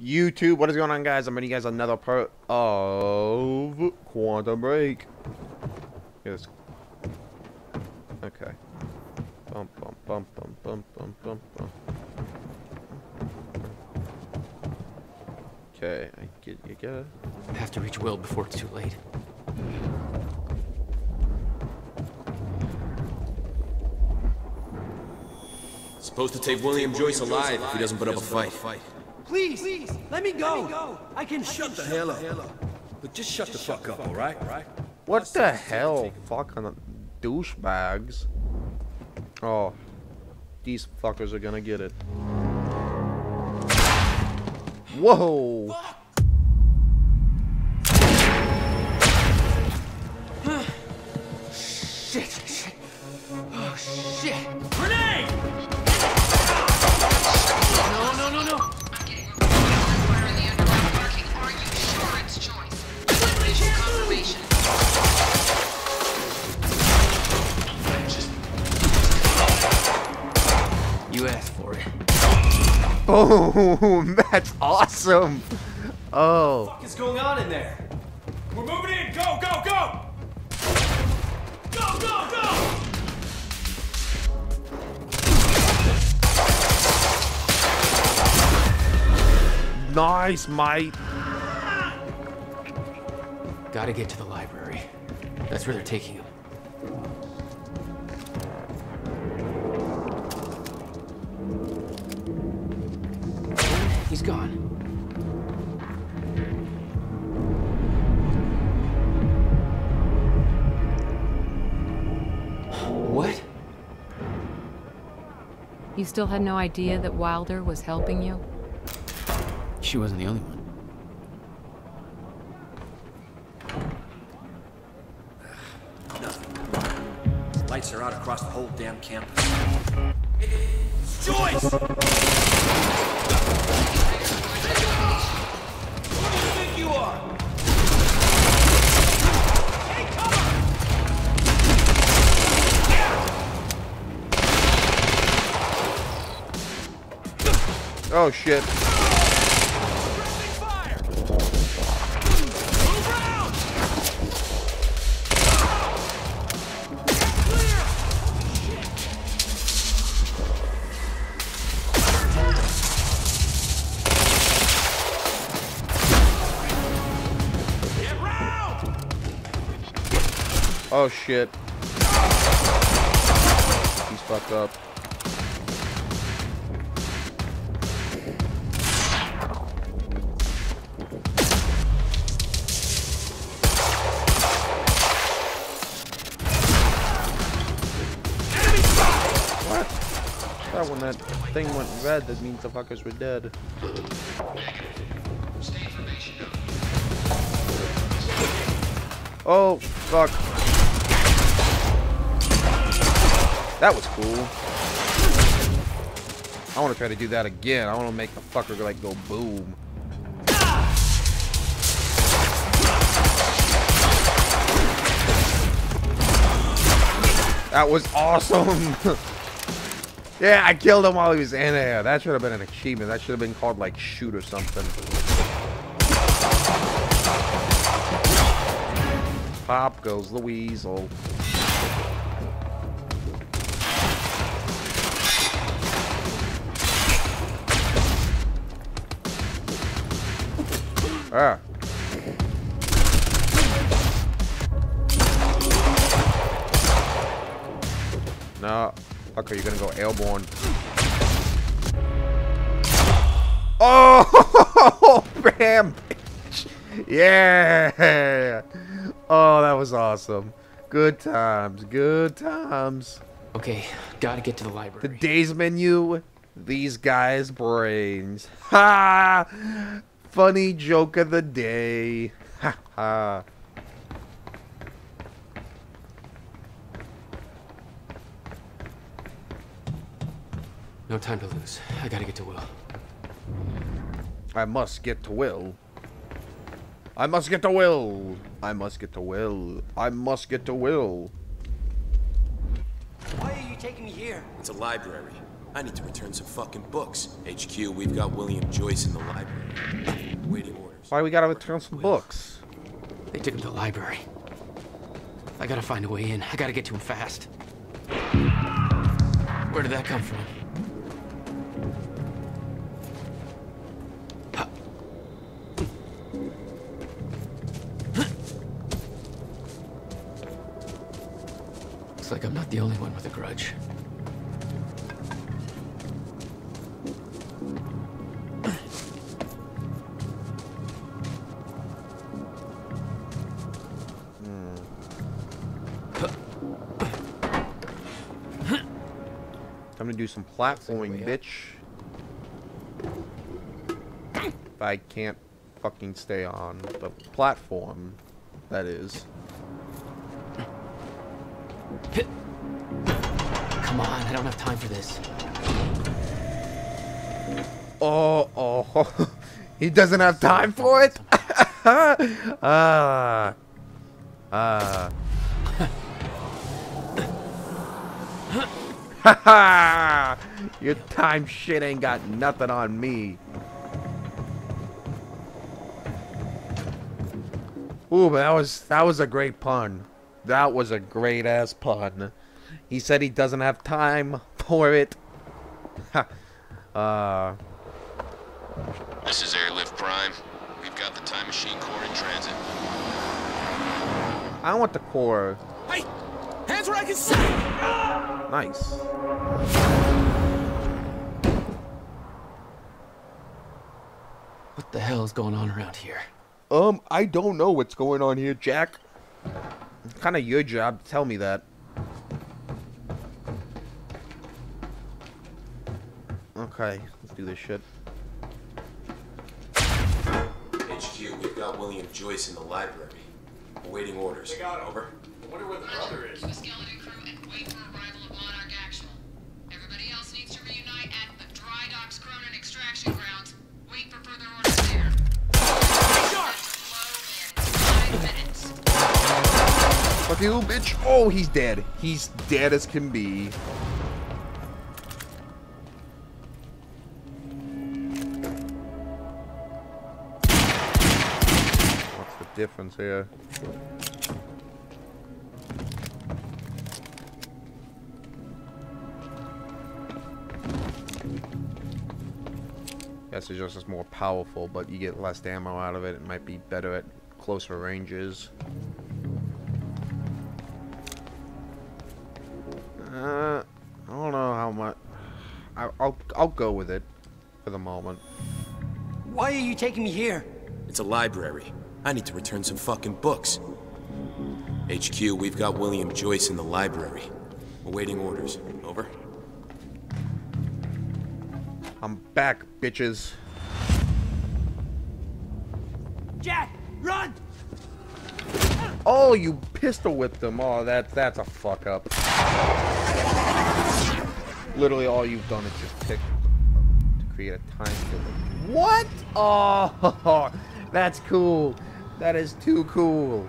YouTube, what is going on, guys? I'm bringing you guys another part of Quantum Break. Yes. Okay. Bum bum bum bum bum bum bum bum. Okay, I get you get it. Have to reach Will before it's too late. Supposed to take William Joyce alive if he doesn't put up a fight. Please, please, let me go. I can I Shut the hell up. But just shut the fuck up, all right? Right? What the hell? Fucking douchebags. Oh. These fuckers are gonna get it. Whoa! Shit, shit. Oh, shit. You asked for it. Boom! Oh, that's awesome! Oh. What is going on in there? We're moving in. Go, go, go! Go, go, go! Nice, mate. Gotta get to the library. That's where they're taking him. Gone. What? You still had no idea that Wilder was helping you? She wasn't the only one. Lights are out across the whole damn campus. Joyce! Oh shit. Oh shit. He's fucked up. That when that thing went red, that means the fuckers were dead. Oh, fuck. That was cool. I want to try to do that again. I want to make the fucker like go boom. That was awesome. yeah, I killed him while he was in there. That should have been an achievement. That should have been called like shoot or something. Pop goes the weasel. Ah. No. Okay, you're gonna go airborne. Oh, bam! Yeah! Oh, that was awesome. Good times, good times. Okay, gotta get to the library. The day's menu, these guys' brains. Ha! Funny joke of the day. Ha ha. No time to lose. I gotta get to Will. I must get to Will. I must get to Will. I must get to Will. I must get to Will. Why are you taking me here? It's a library. I need to return some fucking books. HQ, we've got William Joyce in the library. Waiting orders. Why we gotta return some books? They took him to the library. I gotta find a way in. I gotta get to him fast. Where did that come from? Time to do some platforming, bitch. If I can't fucking stay on the platform, that is. Come on, I don't have time for this. Oh, oh, he doesn't have time for it. Ah, ah. Ha ha! Your time shit ain't got nothing on me. Ooh, but that was that was a great pun. That was a great ass pun. He said he doesn't have time for it. Ha. uh. This is Airlift Prime. We've got the Time Machine Core in transit. I want the core. Hey! Hands where I can see! Nice. What the hell is going on around here? Um, I don't know what's going on here, Jack. It's kind of your job to tell me that. Okay, let's do this shit. HQ, we've got William Joyce in the library. Awaiting orders. got him. Over. I wonder where the brother is. Fuck you, bitch. Oh, he's dead. He's dead as can be. What's the difference here? Yes, it's just more powerful, but you get less ammo out of it. It might be better at closer ranges. Uh, I don't know how much. I, I'll I'll go with it for the moment. Why are you taking me here? It's a library. I need to return some fucking books. HQ, we've got William Joyce in the library. Awaiting orders. Over. I'm back, bitches. Jack, run! Oh, you pistol whipped them. Oh, that that's a fuck up. Literally, all you've done is just pick to create a time killer. What? Oh, that's cool. That is too cool.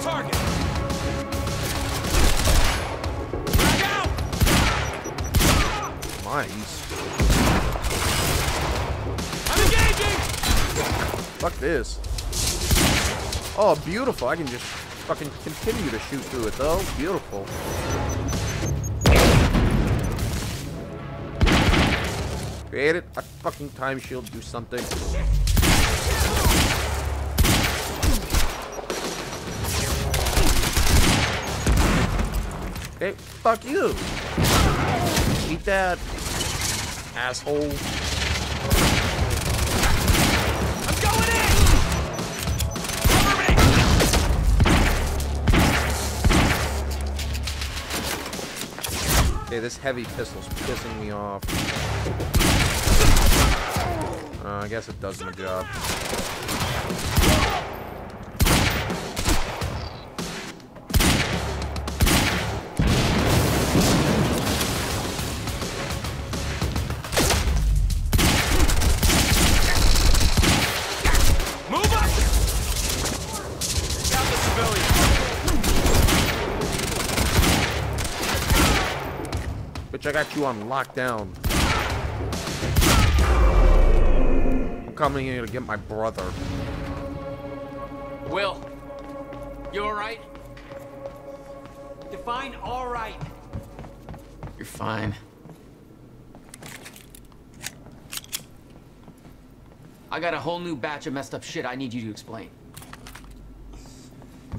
Target! Back out! Mines. Fuck this. Oh, beautiful. I can just fucking continue to shoot through it, though. Beautiful. Create it. A fucking time shield. Do something. Okay, fuck you. Eat that, asshole. Okay, this heavy pistol's pissing me off. Uh, I guess it does my job. Got you on lockdown. I'm coming here to get my brother. Will, you alright? Define all right. You're fine. I got a whole new batch of messed up shit I need you to explain.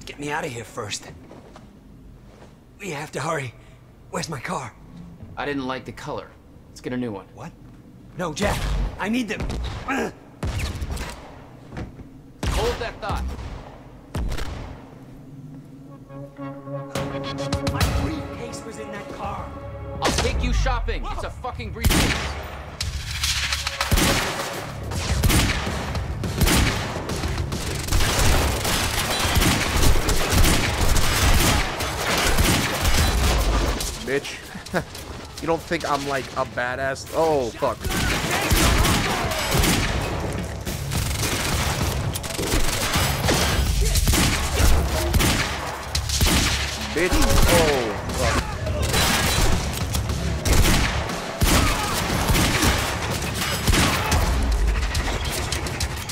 Get me out of here first. We have to hurry. Where's my car? I didn't like the color. Let's get a new one. What? No, Jack. I need them. Hold that thought. My briefcase was in that car. I'll take you shopping. It's a fucking briefcase. Bitch. you don't think I'm like a badass? Oh, fuck. Bitch. Oh, fuck.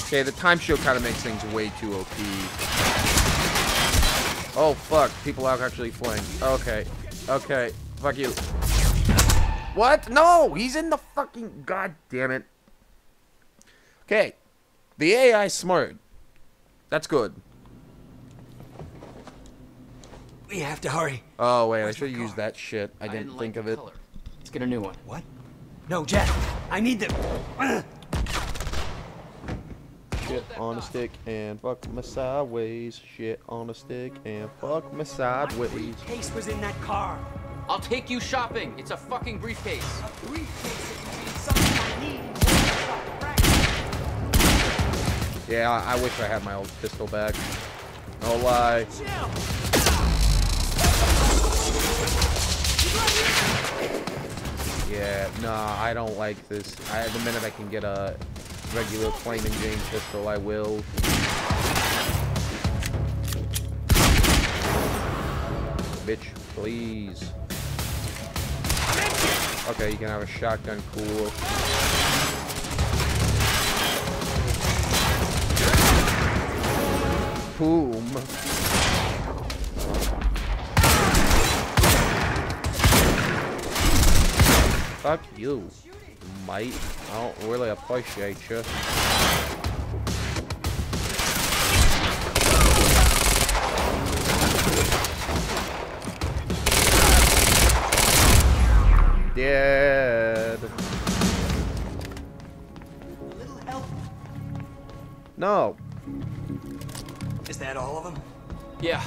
Okay, the time shield kind of makes things way too OP. Oh, fuck. People are actually flying. Okay. Okay. Fuck you. What? No! He's in the fucking... God damn it. Okay. The AI smart. That's good. We have to hurry. Oh, wait. I should have my used car? that shit. I, didn't, like think the of it. color. Let's get a new one. What? No, Jack. I need them. Shit on a stick and fuck me sideways. Shit on a stick and fuck me sideways. Briefcase was in that car. I'll take you shopping. It's a fucking briefcase. A briefcase that contains something I need. Yeah, I, I wish I had my old pistol back. No lie. Yeah, nah, I don't like this. I, the minute I can get a regular plain and Jane pistol, I will. Bitch, please. Okay, you can have a shotgun, cool. Boom. Fuck you, mate. I don't really appreciate you. Dead. A little help. No. Is that all of them? Yeah,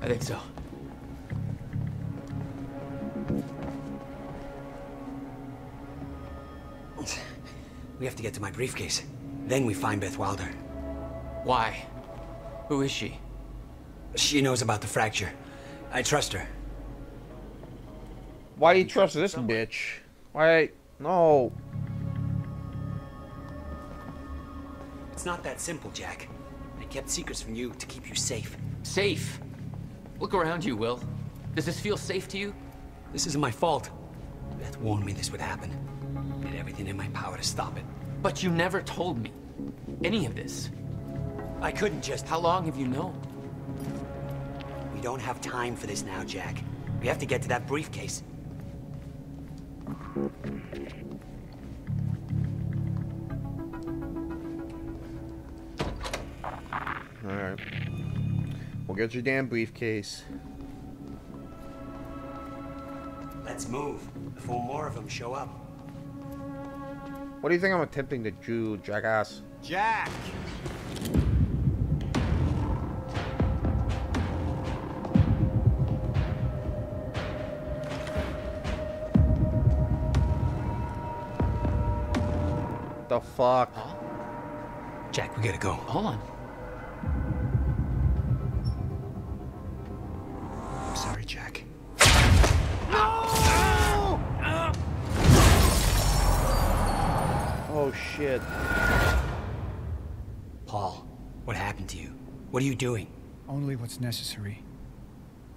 I think so. We have to get to my briefcase. Then we find Beth Wilder. Why? Who is she? She knows about the fracture. I trust her. Why do you trust this bitch? Why? No. It's not that simple, Jack. I kept secrets from you to keep you safe. Safe. Look around you, Will. Does this feel safe to you? This isn't my fault. Beth warned me this would happen. I Did everything in my power to stop it. But you never told me any of this. I couldn't just... How long have you known? We don't have time for this now, Jack. We have to get to that briefcase. Alright. We'll get your damn briefcase. Let's move, before more of them show up. What do you think I'm attempting to do, jackass? Jack! The fuck? Jack, we gotta go. Hold on. I'm sorry, Jack. Oh shit. Paul, what happened to you? What are you doing? Only what's necessary.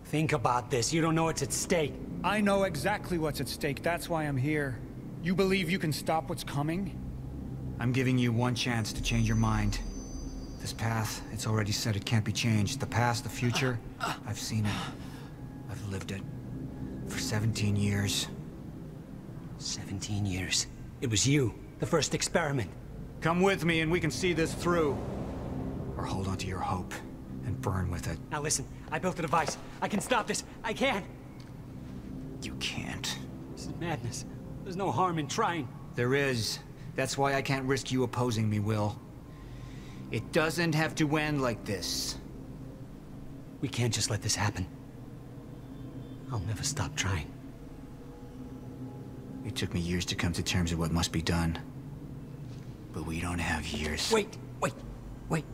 Think about this. You don't know what's at stake. I know exactly what's at stake. That's why I'm here. You believe you can stop what's coming? I'm giving you one chance to change your mind. This path, it's already said it can't be changed. The past, the future, I've seen it. I've lived it. For 17 years. 17 years. It was you, the first experiment. Come with me and we can see this through. Or hold on to your hope and burn with it. Now listen, I built a device. I can stop this. I can. You can't. This is madness. There's no harm in trying. There is. That's why I can't risk you opposing me, Will. It doesn't have to end like this. We can't just let this happen. I'll never stop trying. It took me years to come to terms with what must be done. But we don't have years. Wait, wait, wait.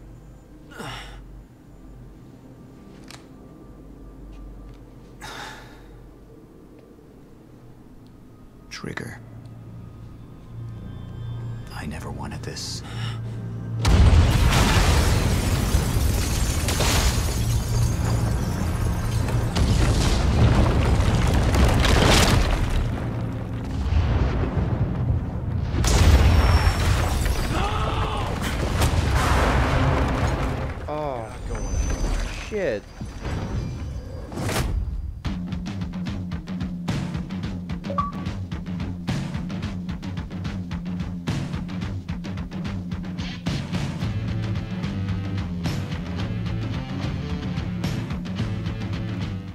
Trigger. This. Oh, shit.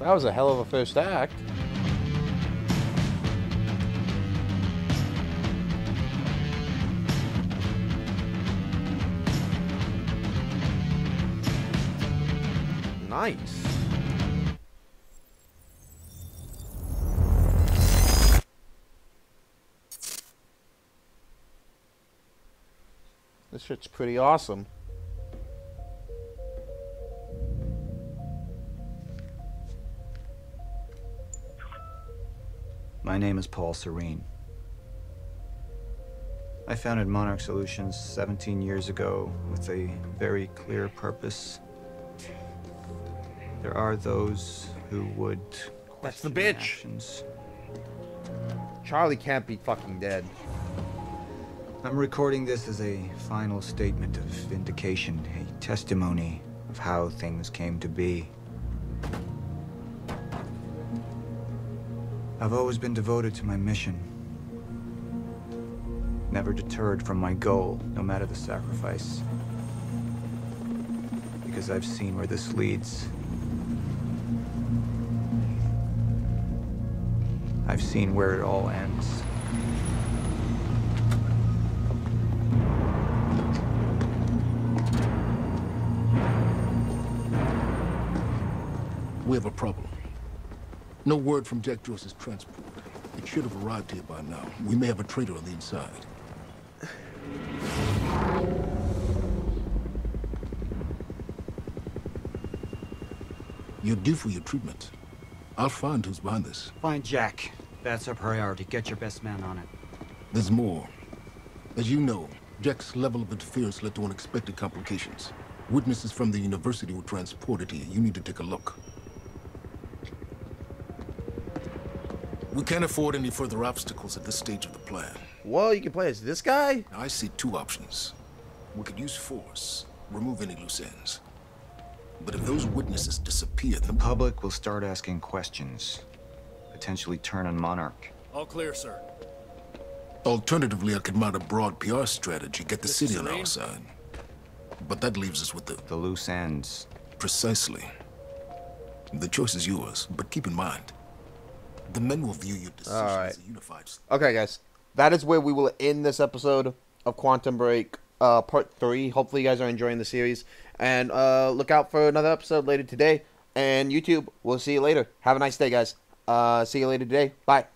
That was a hell of a first act. Nice. This shit's pretty awesome. My name is Paul Serene. I founded Monarch Solutions 17 years ago with a very clear purpose. There are those who would That's the bitch. actions. Charlie can't be fucking dead. I'm recording this as a final statement of vindication, a testimony of how things came to be. I've always been devoted to my mission. Never deterred from my goal, no matter the sacrifice. Because I've seen where this leads. I've seen where it all ends. We have a problem. No word from Jack Joyce's transport. It should have arrived here by now. We may have a traitor on the inside. You're due for your treatment. I'll find who's behind this. Find Jack. That's our priority. Get your best man on it. There's more. As you know, Jack's level of interference led to unexpected complications. Witnesses from the university were transported here. You need to take a look. We can't afford any further obstacles at this stage of the plan. Well, you can play as this guy? I see two options. We could use force, remove any loose ends. But if those witnesses disappear, The public will start asking questions, potentially turn on Monarch. All clear, sir. Alternatively, I could mount a broad PR strategy, get the Mr. city on our side. But that leaves us with the... The loose ends. Precisely. The choice is yours, but keep in mind, the men will view your decision Alright. as a unified... Okay, guys. That is where we will end this episode of Quantum Break, uh, part three. Hopefully, you guys are enjoying the series. And uh, look out for another episode later today. And YouTube, we'll see you later. Have a nice day, guys. Uh, see you later today. Bye.